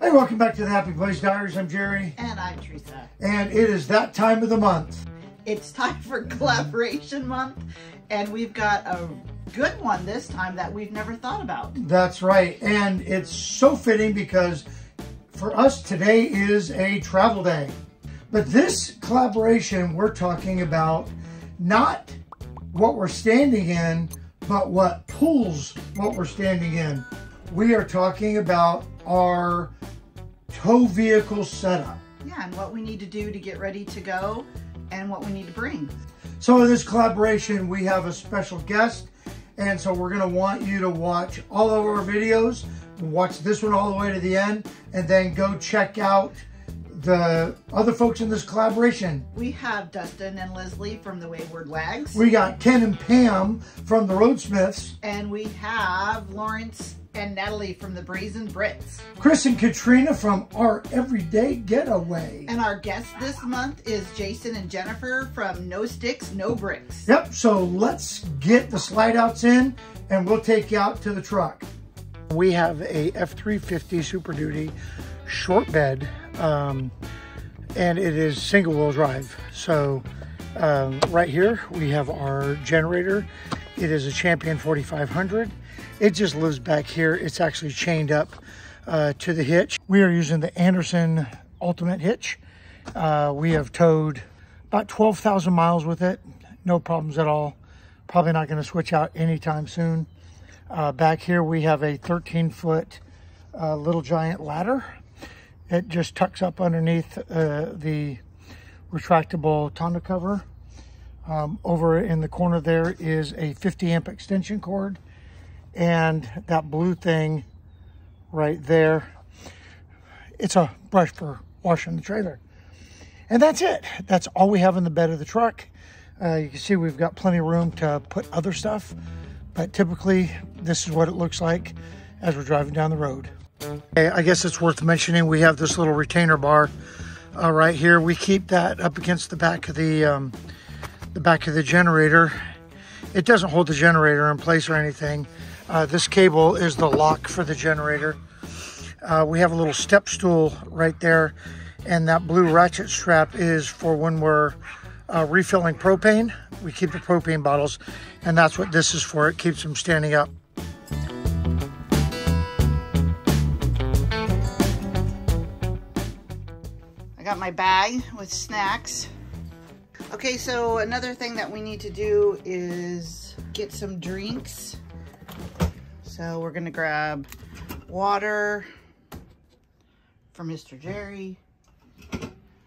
Hey, welcome back to the Happy Place Diaries. I'm Jerry. And I'm Teresa. And it is that time of the month. It's time for collaboration month, and we've got a good one this time that we've never thought about. That's right. And it's so fitting because for us, today is a travel day. But this collaboration, we're talking about not what we're standing in, but what pulls what we're standing in. We are talking about our tow vehicle setup. Yeah, and what we need to do to get ready to go and what we need to bring. So in this collaboration, we have a special guest. And so we're gonna want you to watch all of our videos, watch this one all the way to the end, and then go check out the other folks in this collaboration. We have Dustin and Leslie from the Wayward Waggs. We got Ken and Pam from the Roadsmiths. And we have Lawrence and Natalie from the Brazen Brits. Chris and Katrina from Our Everyday Getaway. And our guest this month is Jason and Jennifer from No Sticks, No Bricks. Yep, so let's get the slide outs in and we'll take you out to the truck. We have a F-350 Super Duty short bed um, and it is single wheel drive. So um, right here we have our generator. It is a Champion 4500. It just lives back here. It's actually chained up uh, to the hitch. We are using the Anderson Ultimate Hitch. Uh, we have towed about 12,000 miles with it. No problems at all. Probably not going to switch out anytime soon. Uh, back here we have a 13 foot uh, little giant ladder. It just tucks up underneath uh, the retractable tonneau cover. Um, over in the corner there is a 50 amp extension cord and that blue thing right there. It's a brush for washing the trailer. And that's it. That's all we have in the bed of the truck. Uh, you can see we've got plenty of room to put other stuff but typically this is what it looks like as we're driving down the road. Okay, i guess it's worth mentioning we have this little retainer bar uh, right here. We keep that up against the back of the um, the back of the generator. It doesn't hold the generator in place or anything uh, this cable is the lock for the generator. Uh, we have a little step stool right there, and that blue ratchet strap is for when we're uh, refilling propane. We keep the propane bottles, and that's what this is for. It keeps them standing up. I got my bag with snacks. Okay, so another thing that we need to do is get some drinks. So we're gonna grab water for Mr. Jerry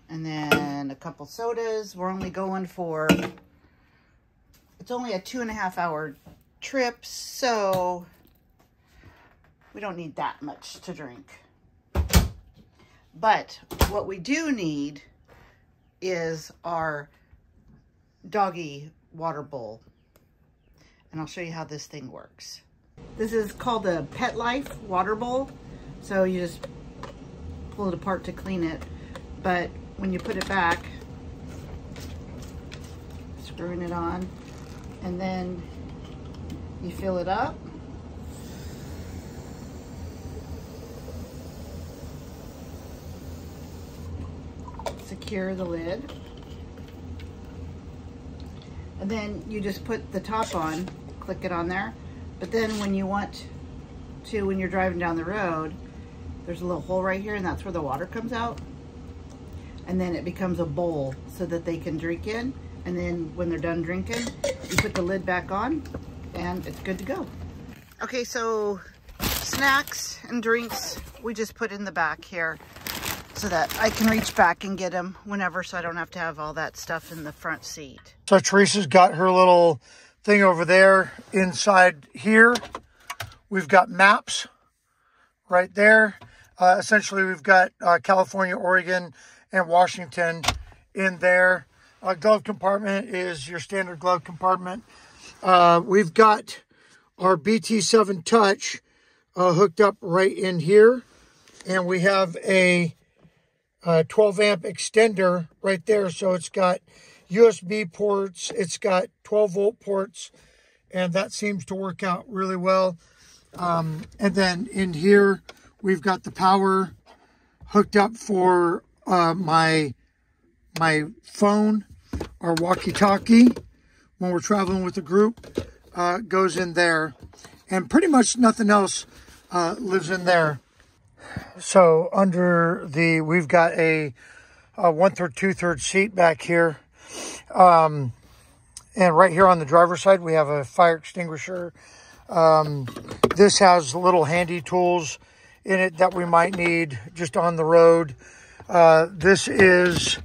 and then a couple sodas. We're only going for, it's only a two and a half hour trip, so we don't need that much to drink. But what we do need is our doggy water bowl. And I'll show you how this thing works. This is called a Pet Life water bowl. So you just pull it apart to clean it. But when you put it back, screwing it on, and then you fill it up. Secure the lid. And then you just put the top on, click it on there, but then when you want to, when you're driving down the road, there's a little hole right here and that's where the water comes out. And then it becomes a bowl so that they can drink in. And then when they're done drinking, you put the lid back on and it's good to go. Okay, so snacks and drinks, we just put in the back here so that I can reach back and get them whenever so I don't have to have all that stuff in the front seat. So Teresa's got her little thing over there inside here. We've got maps right there. Uh, essentially, we've got uh, California, Oregon, and Washington in there. Uh, glove compartment is your standard glove compartment. Uh, we've got our BT7 Touch uh, hooked up right in here. And we have a uh, 12 amp extender right there. So it's got USB ports. It's got 12 volt ports, and that seems to work out really well. Um, and then in here, we've got the power hooked up for uh, my my phone, our walkie-talkie, when we're traveling with the group, uh, goes in there. And pretty much nothing else uh, lives in there. So under the, we've got a, a one-third, two-third seat back here. Um, and right here on the driver's side, we have a fire extinguisher. Um, this has little handy tools in it that we might need just on the road. Uh, this is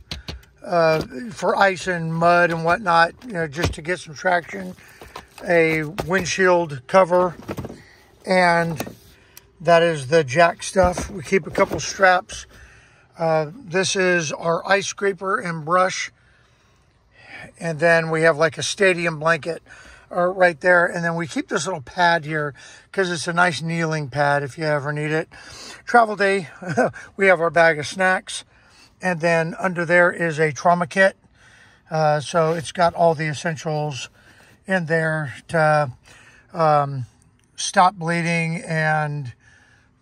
uh, for ice and mud and whatnot, you know, just to get some traction. A windshield cover, and that is the jack stuff. We keep a couple straps. Uh, this is our ice scraper and brush. And then we have like a stadium blanket uh, right there. And then we keep this little pad here because it's a nice kneeling pad if you ever need it. Travel day, we have our bag of snacks. And then under there is a trauma kit. Uh, so it's got all the essentials in there to um, stop bleeding and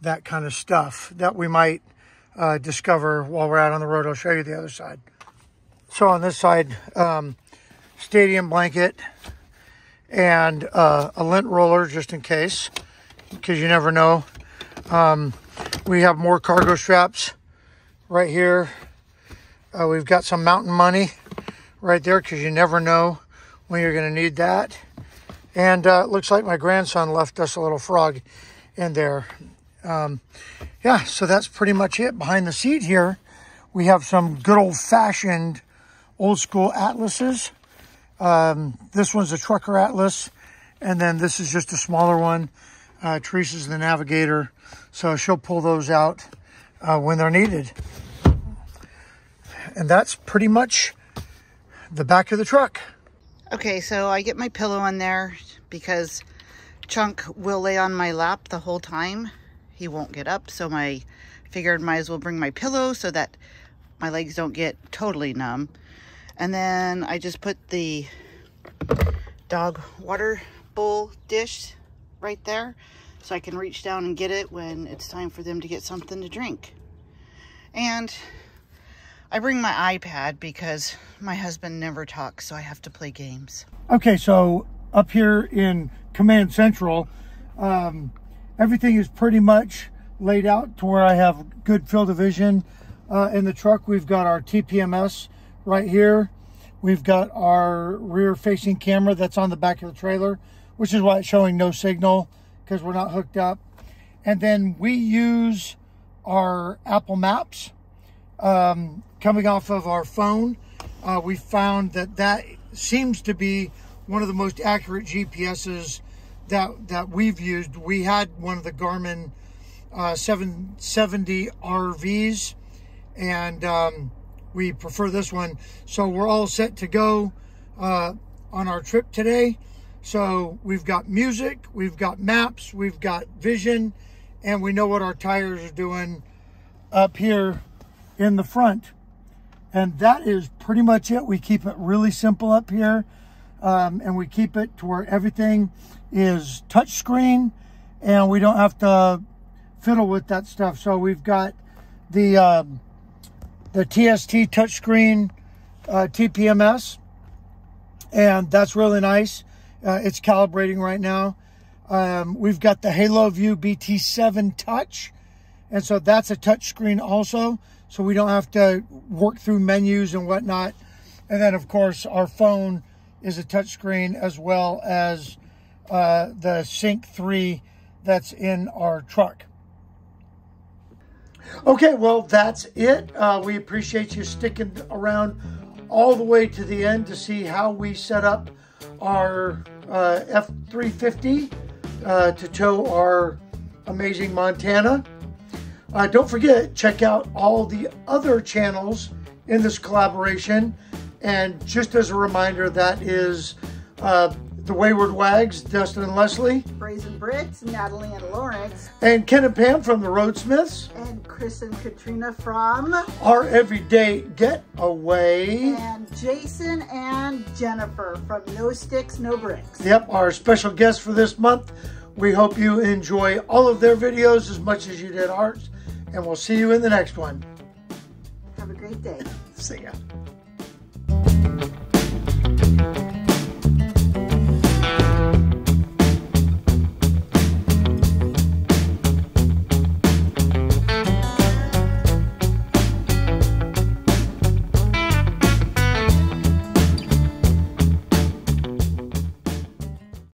that kind of stuff that we might uh, discover while we're out on the road. I'll show you the other side. So on this side, um, stadium blanket and uh, a lint roller just in case, because you never know. Um, we have more cargo straps right here. Uh, we've got some mountain money right there because you never know when you're going to need that. And uh, it looks like my grandson left us a little frog in there. Um, yeah, so that's pretty much it. Behind the seat here, we have some good old-fashioned old school atlases. Um, this one's a trucker atlas, and then this is just a smaller one. Uh, Teresa's the navigator, so she'll pull those out uh, when they're needed. And that's pretty much the back of the truck. Okay, so I get my pillow on there because Chunk will lay on my lap the whole time. He won't get up, so my figured might as well bring my pillow so that my legs don't get totally numb. And then I just put the dog water bowl dish right there so I can reach down and get it when it's time for them to get something to drink. And I bring my iPad because my husband never talks, so I have to play games. Okay, so up here in Command Central, um, everything is pretty much laid out to where I have good field of vision. Uh, in the truck, we've got our TPMS right here. We've got our rear facing camera that's on the back of the trailer, which is why it's showing no signal because we're not hooked up. And then we use our Apple Maps um, coming off of our phone. Uh, we found that that seems to be one of the most accurate GPSs that, that we've used. We had one of the Garmin uh, 770 RVs and um, we prefer this one. So we're all set to go uh, on our trip today. So we've got music, we've got maps, we've got vision, and we know what our tires are doing up here in the front. And that is pretty much it. We keep it really simple up here. Um, and we keep it to where everything is touchscreen and we don't have to fiddle with that stuff. So we've got the um, the TST touchscreen uh, TPMS, and that's really nice. Uh, it's calibrating right now. Um, we've got the Halo View BT7 Touch, and so that's a touchscreen also, so we don't have to work through menus and whatnot. And then, of course, our phone is a touchscreen as well as uh, the Sync 3 that's in our truck. Okay, well, that's it. Uh, we appreciate you sticking around all the way to the end to see how we set up our uh, F-350 uh, to tow our amazing Montana. Uh, don't forget, check out all the other channels in this collaboration. And just as a reminder, that is uh, the Wayward Waggs, Dustin and Leslie. Brazen Brits, Natalie and Lawrence. And Ken and Pam from the Roadsmiths. And Chris and Katrina from Our Everyday Getaway. And Jason and Jennifer from No Sticks, No Bricks. Yep, our special guest for this month. We hope you enjoy all of their videos as much as you did ours. and we'll see you in the next one. Have a great day. See ya.